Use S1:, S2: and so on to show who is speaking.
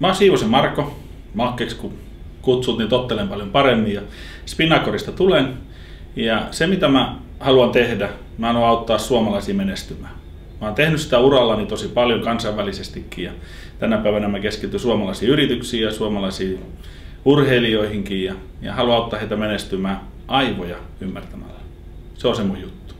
S1: Mä oon Siivosen Marko, Mahkeksi kun kutsut, niin tottelen paljon paremmin ja Spinakorista tulen. Ja se mitä mä haluan tehdä, mä haluan auttaa suomalaisia menestymään. Mä oon tehnyt sitä urallani tosi paljon kansainvälisestikin ja tänä päivänä mä keskityn suomalaisiin yrityksiin ja suomalaisiin urheilijoihinkin ja, ja haluan auttaa heitä menestymään aivoja ymmärtämällä. Se on se mun juttu.